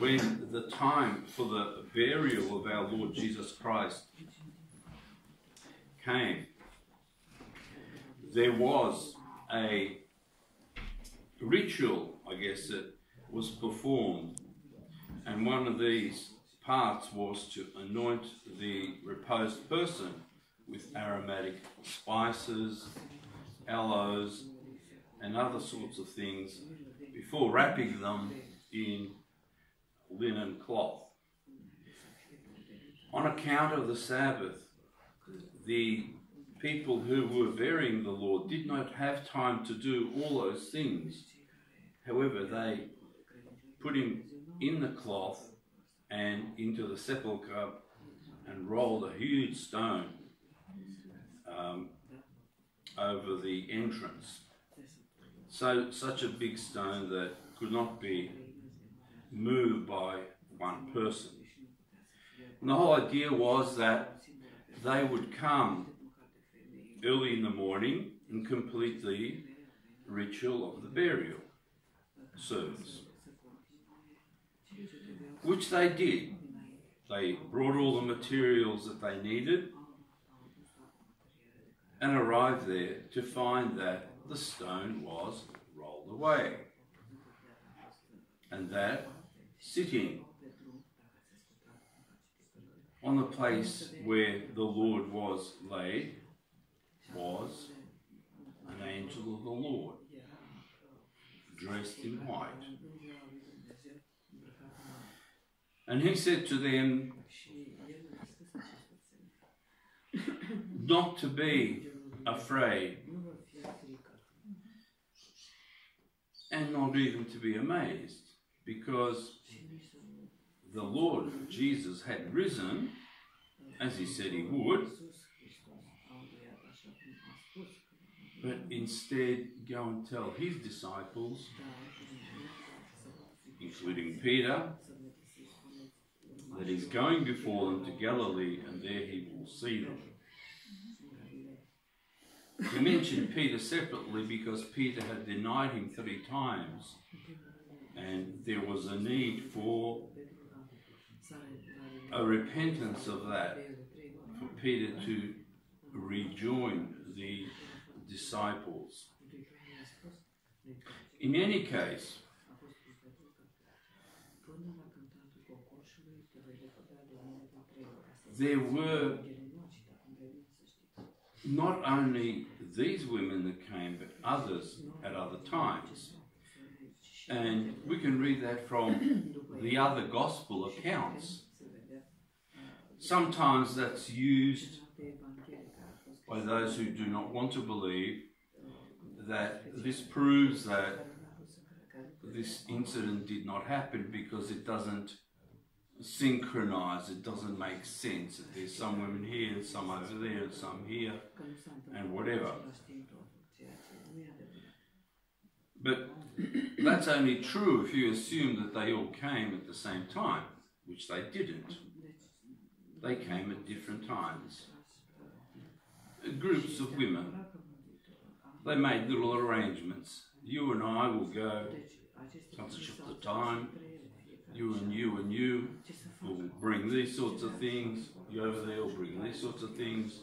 when the time for the burial of our Lord Jesus Christ came, there was a ritual, I guess, that was performed, and one of these parts was to anoint the reposed person with aromatic spices, aloes, and other sorts of things before wrapping them in linen cloth. On account of the Sabbath, the people who were burying the Lord did not have time to do all those things. However, they put him in the cloth and into the sepulchre and rolled a huge stone um, over the entrance. So, such a big stone that could not be moved by one person. And the whole idea was that they would come early in the morning and complete the ritual of the burial service, which they did. They brought all the materials that they needed and arrived there to find that the stone was rolled away and that sitting on the place where the Lord was laid was an angel of the Lord, dressed in white. And he said to them, not to be afraid and not even to be amazed because the Lord Jesus had risen as he said he would, but instead go and tell his disciples, including Peter, that he's going before them to Galilee and there he will see them. We mentioned Peter separately because Peter had denied him three times and there was a need for a repentance of that, for Peter to rejoin the disciples. In any case, there were not only these women that came, but others at other times. And we can read that from the other gospel accounts. Sometimes that's used by those who do not want to believe that this proves that this incident did not happen because it doesn't synchronize, it doesn't make sense. That there's some women here, some over there, and some here, and whatever. But that's only true if you assume that they all came at the same time, which they didn't. They came at different times. Groups of women. They made little arrangements. You and I will go such a time. You and you and you will bring these sorts of things. You over there will bring these sorts of things.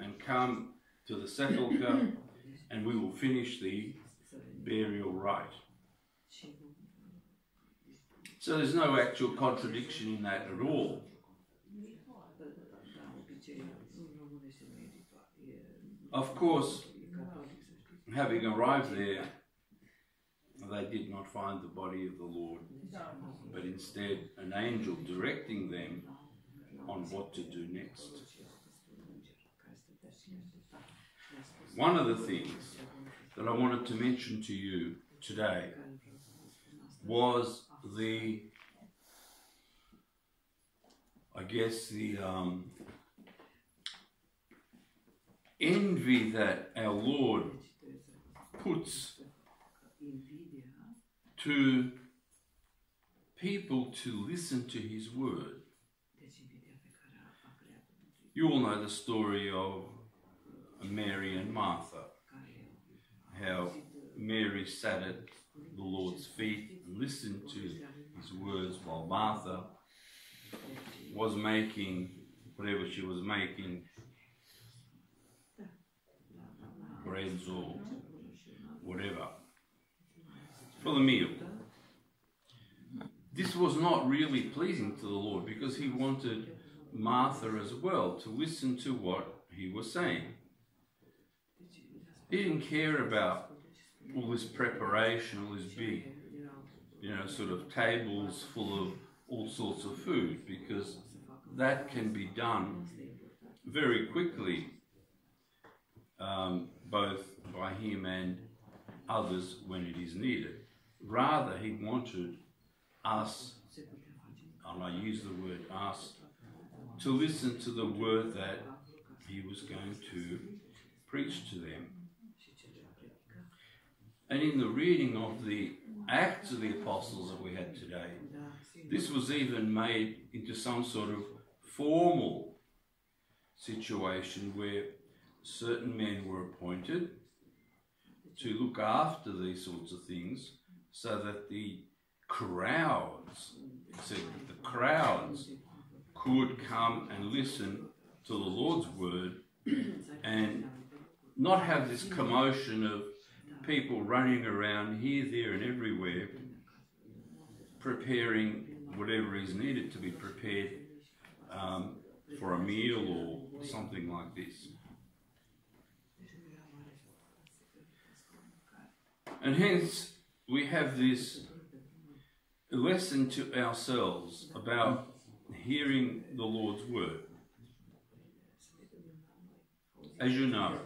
And come to the sepulchre and we will finish the burial rite. So there's no actual contradiction in that at all. Of course, having arrived there, they did not find the body of the Lord, but instead an angel directing them on what to do next. One of the things that I wanted to mention to you today was the, I guess, the um, envy that our Lord puts to people to listen to His word. You all know the story of Mary and Martha, how Mary sat at the Lord's feet and listened to his words while Martha was making whatever she was making, breads or whatever, for the meal. This was not really pleasing to the Lord because he wanted Martha as well to listen to what he was saying. He didn't care about all this preparation, all this big, you know, sort of tables full of all sorts of food because that can be done very quickly, um, both by him and others when it is needed. Rather, he wanted us, and I use the word us, to listen to the word that he was going to preach to them. And in the reading of the Acts of the Apostles that we had today, this was even made into some sort of formal situation where certain men were appointed to look after these sorts of things so that the crowds, said the crowds could come and listen to the Lord's word and not have this commotion of people running around here, there, and everywhere preparing whatever is needed to be prepared um, for a meal or something like this. And hence, we have this lesson to ourselves about hearing the Lord's word. As you know,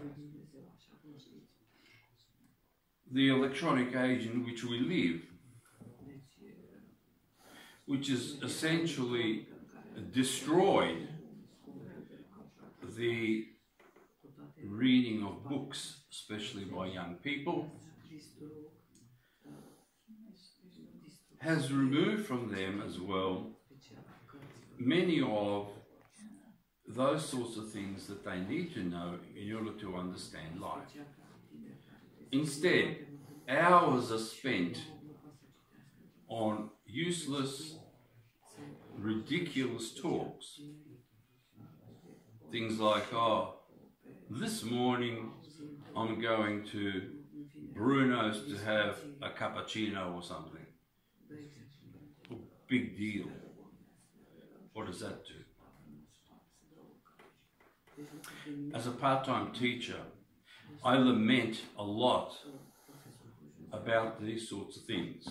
the electronic age in which we live, which is essentially destroyed the reading of books, especially by young people, has removed from them as well many of those sorts of things that they need to know in order to understand life. Instead, hours are spent on useless, ridiculous talks. Things like, oh, this morning I'm going to Bruno's to have a cappuccino or something. Big deal. What does that do? As a part time teacher, I lament a lot about these sorts of things.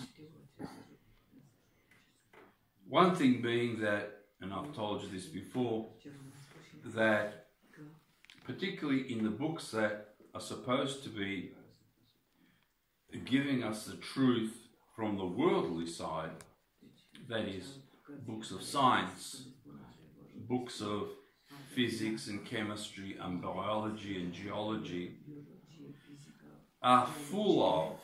One thing being that, and I've told you this before, that particularly in the books that are supposed to be giving us the truth from the worldly side, that is, books of science, books of physics and chemistry and biology and geology, are full of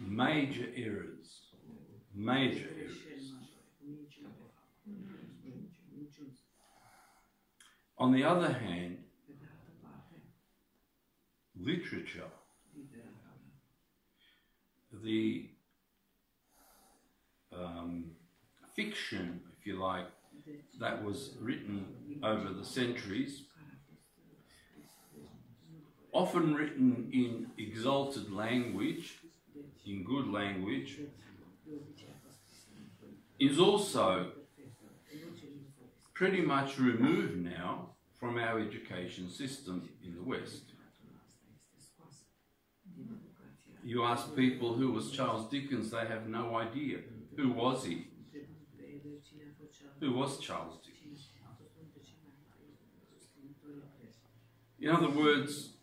major errors. Major errors. On the other hand, literature, the um, fiction, if you like, that was written over the centuries, often written in exalted language, in good language, is also pretty much removed now from our education system in the West. You ask people who was Charles Dickens, they have no idea. Who was he? Who was Charles Dickens? In other words,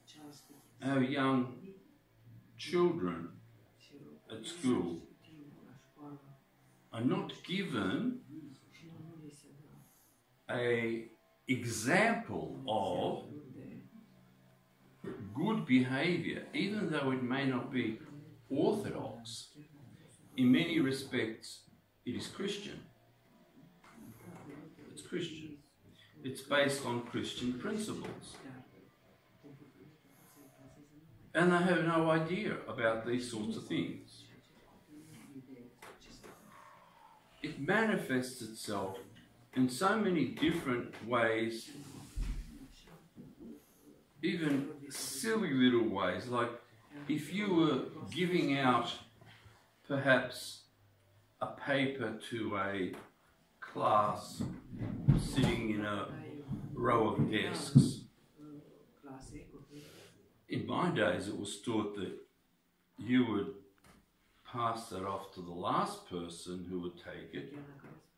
our young children at school are not given a example of good behavior, even though it may not be orthodox. In many respects, it is Christian. Christian. It's based on Christian principles. And they have no idea about these sorts of things. it manifests itself in so many different ways, even silly little ways. Like if you were giving out perhaps a paper to a class sitting in a row of desks. In my days, it was thought that you would pass that off to the last person who would take it,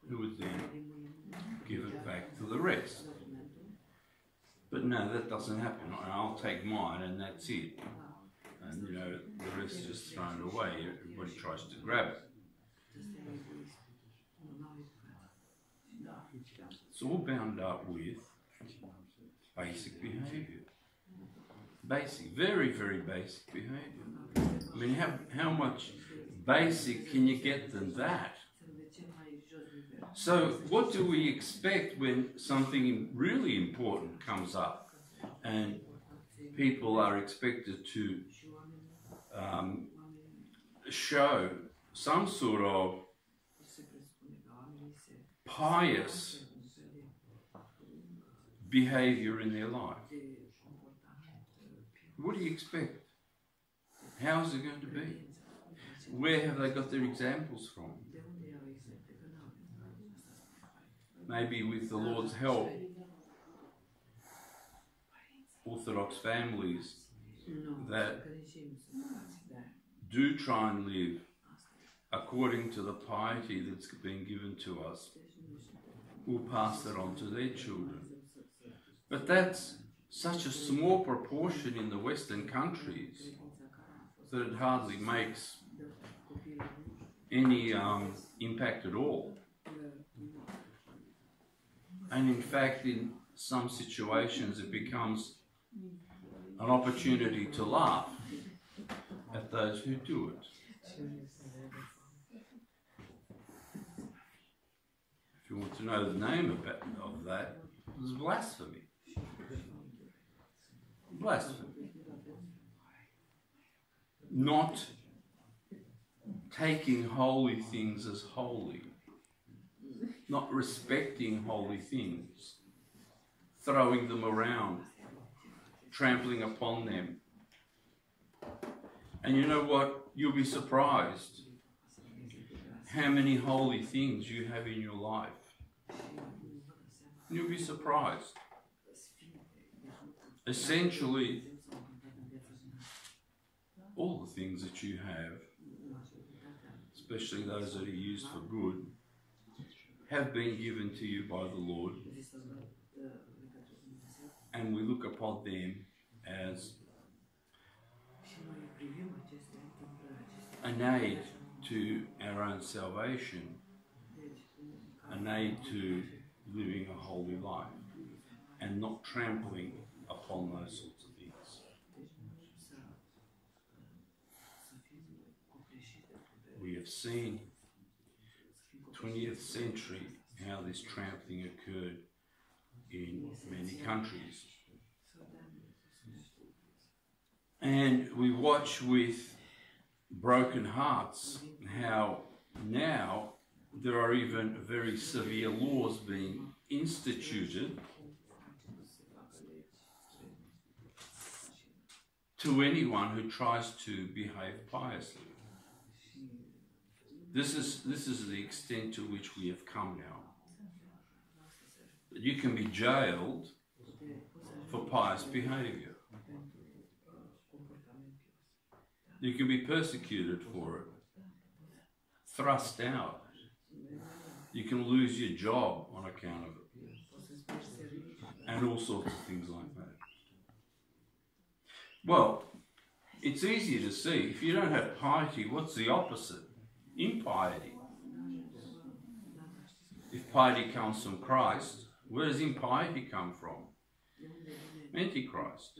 who would then give it back to the rest. But no, that doesn't happen. I'll take mine and that's it. And you know, the rest is just thrown away. Everybody tries to grab it. It's all bound up with basic behaviour. Basic, very, very basic behaviour. I mean, how, how much basic can you get than that? So, what do we expect when something really important comes up and people are expected to um, show some sort of pious behavior in their life? What do you expect? How is it going to be? Where have they got their examples from? Maybe with the Lord's help, Orthodox families that do try and live according to the piety that's been given to us will pass that on to their children. But that's such a small proportion in the Western countries that it hardly makes any um, impact at all. And in fact, in some situations, it becomes an opportunity to laugh at those who do it. If you want to know the name of, of that, it's blasphemy. Blasphemy. Not taking holy things as holy, not respecting holy things, throwing them around, trampling upon them. And you know what? You'll be surprised how many holy things you have in your life. You'll be surprised. Essentially, all the things that you have, especially those that are used for good, have been given to you by the Lord. And we look upon them as an aid to our own salvation, an aid to living a holy life, and not trampling upon those sorts of things. We have seen 20th century how this trampling occurred in many countries. And we watch with broken hearts how now there are even very severe laws being instituted to anyone who tries to behave piously. This is, this is the extent to which we have come now you can be jailed for pious behavior. You can be persecuted for it, thrust out. You can lose your job on account of it, and all sorts of things like that. Well, it's easier to see. If you don't have piety, what's the opposite? Impiety. If piety comes from Christ, where does impiety come from? Antichrist.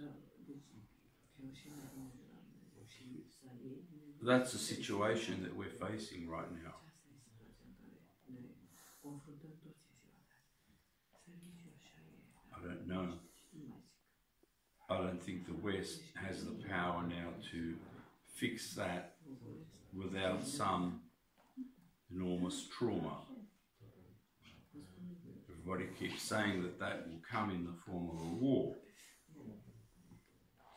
That's the situation that we're facing right now. I don't know. I don't think the West has the power now to fix that without some enormous trauma. Everybody keeps saying that that will come in the form of a war.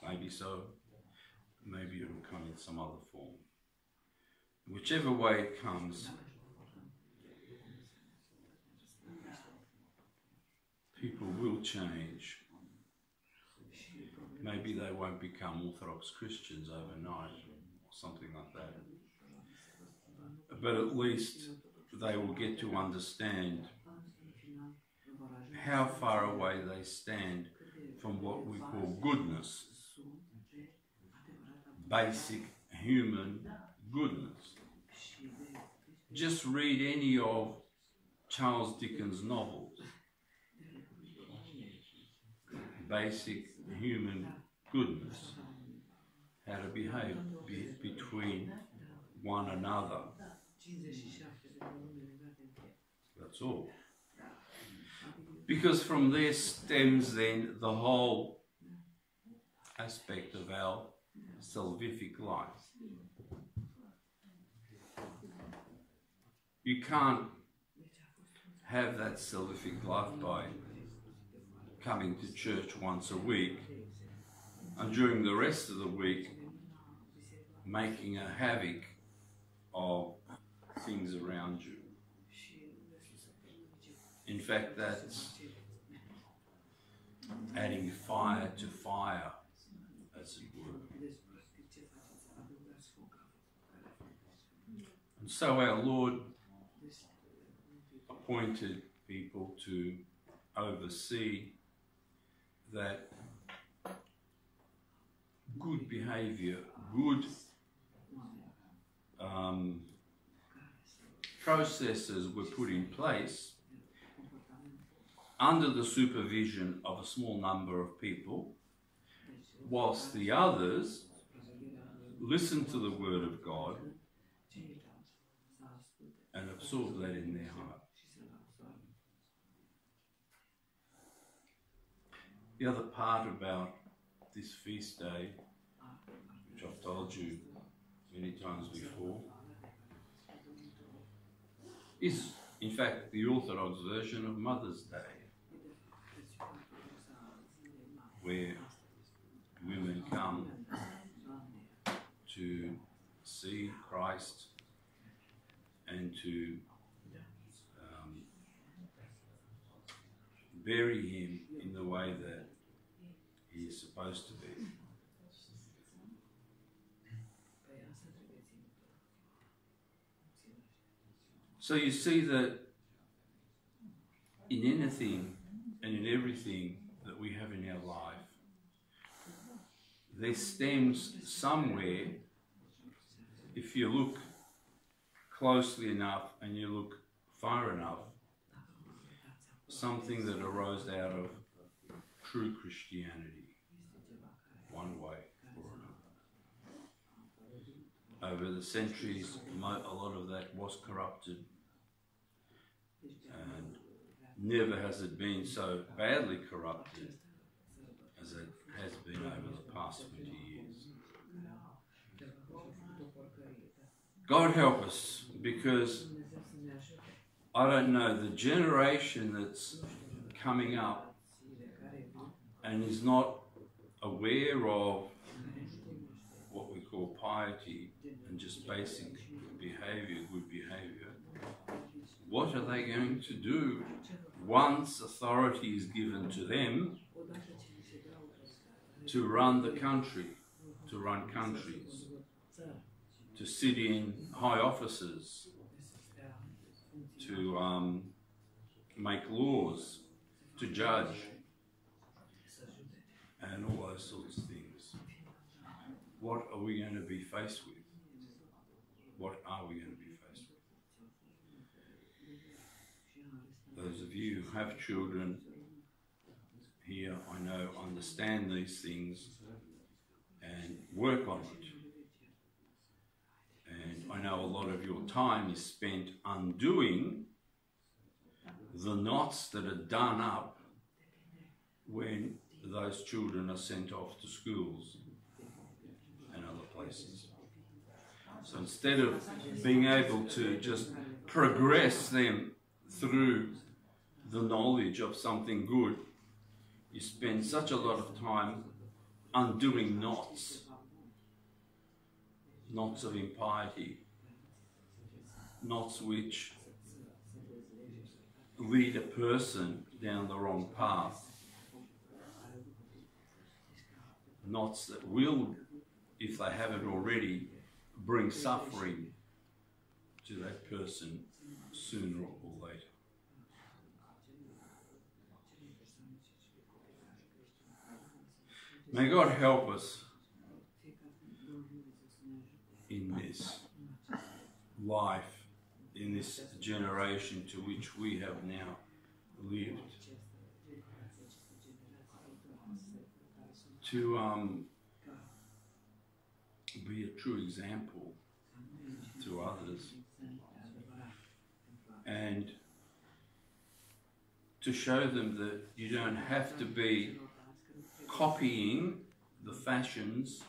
Maybe so. Maybe it'll come in some other form. Whichever way it comes, people will change. Maybe they won't become Orthodox Christians overnight or something like that. But at least they will get to understand how far away they stand from what we call goodness, basic human goodness. Just read any of Charles Dickens' novels. Basic human goodness. How to behave be between one another. That's all. Because from there stems then the whole aspect of our salvific life. You can't have that salvific life by coming to church once a week and during the rest of the week making a havoc of things around you. In fact, that's adding fire to fire, as it were. And so our Lord appointed people to oversee that good behavior, good um, processes were put in place under the supervision of a small number of people, whilst the others listened to the Word of God and absorbed that in their heart. The other part about this feast day, which I've told you many times before, is in fact the Orthodox version of Mother's Day, where women come to see Christ and to um, bury him in the way that he is supposed to be. So you see that in anything and in everything that we have in our life, there stems somewhere, if you look closely enough and you look far enough, something that arose out of true Christianity, one way or another. Over the centuries, a lot of that was corrupted, and never has it been so badly corrupted as it has been over the past 20 years. God help us because I don't know, the generation that's coming up and is not aware of what we call piety and just basic behavior, good behavior, what are they going to do once authority is given to them to run the country, to run countries, to sit in high offices, to um, make laws, to judge, and all those sorts of things. What are we going to be faced with? What are we going to be faced with? Those of you who have children here, I know, understand these things and work on it. I know a lot of your time is spent undoing the knots that are done up when those children are sent off to schools and other places. So instead of being able to just progress them through the knowledge of something good, you spend such a lot of time undoing knots, knots of impiety, knots which lead a person down the wrong path, knots that will, if they haven't already, bring suffering to that person sooner or later. May God help us in this life, in this generation to which we have now lived. To um, be a true example to others and to show them that you don't have to be copying the fashions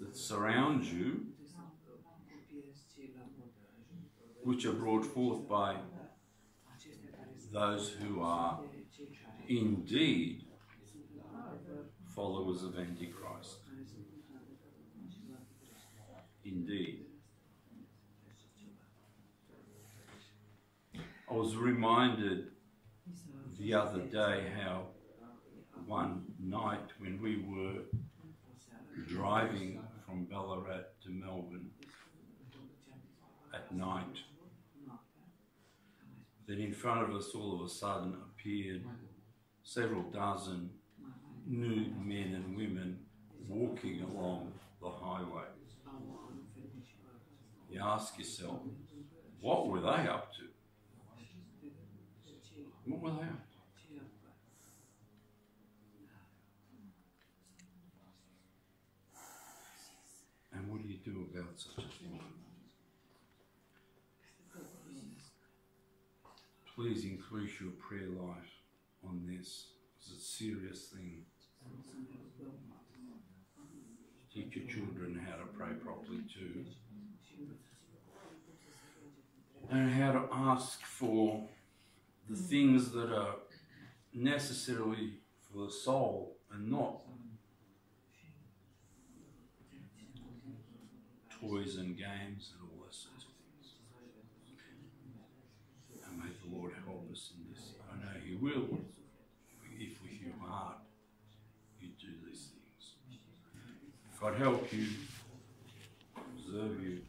that surround you, which are brought forth by those who are indeed followers of Antichrist. Indeed. I was reminded the other day how one night when we were driving from Ballarat to Melbourne at night, that in front of us all of a sudden appeared several dozen nude men and women walking along the highway. You ask yourself, what were they up to? What were they up to? And what do you do about such a thing? Please increase your prayer life on this. It's a serious thing. Teach your children how to pray properly too. And how to ask for the things that are necessarily for the soul and not toys and games and all those sorts of things. And may the Lord help us in this. Will if with your heart you do these things. God help you, preserve you.